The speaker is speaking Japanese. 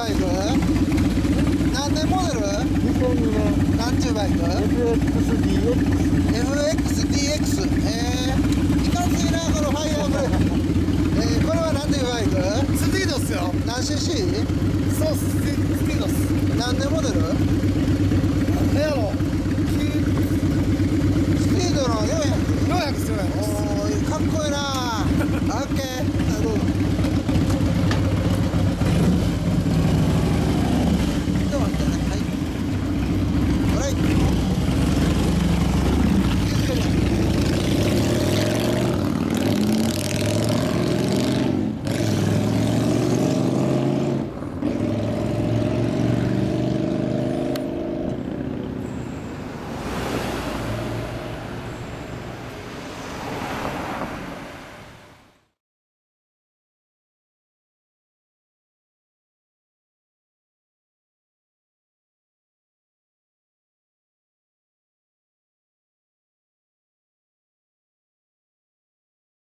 バイク？何年モデル ?2002 年何ちゅうバイク ?FXDX FXDX え。ー、いかついなこのファイヤーブレードえー、これは何ていうバイク？スピードっすよ。何 cc? そうスピードっす。何年モデル？何やろスピードの400 400っすよおーかっこいいな。